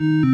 you.